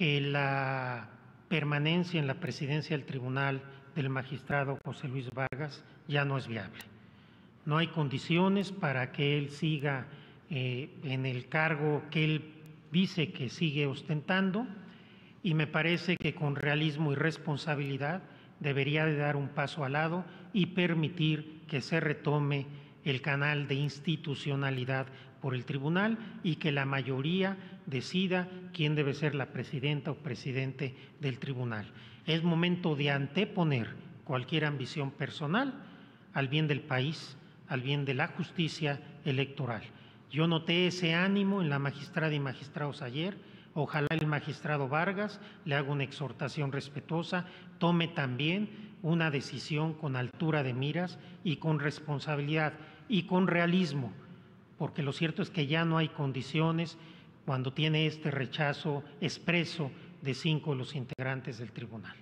que la permanencia en la presidencia del tribunal del magistrado José Luis Vargas ya no es viable. No hay condiciones para que él siga eh, en el cargo que él dice que sigue ostentando y me parece que con realismo y responsabilidad debería de dar un paso al lado y permitir que se retome el canal de institucionalidad por el tribunal y que la mayoría decida quién debe ser la presidenta o presidente del tribunal. Es momento de anteponer cualquier ambición personal al bien del país, al bien de la justicia electoral. Yo noté ese ánimo en la magistrada y magistrados ayer. Ojalá el magistrado Vargas le haga una exhortación respetuosa, tome también una decisión con altura de miras y con responsabilidad y con realismo, porque lo cierto es que ya no hay condiciones cuando tiene este rechazo expreso de cinco de los integrantes del tribunal.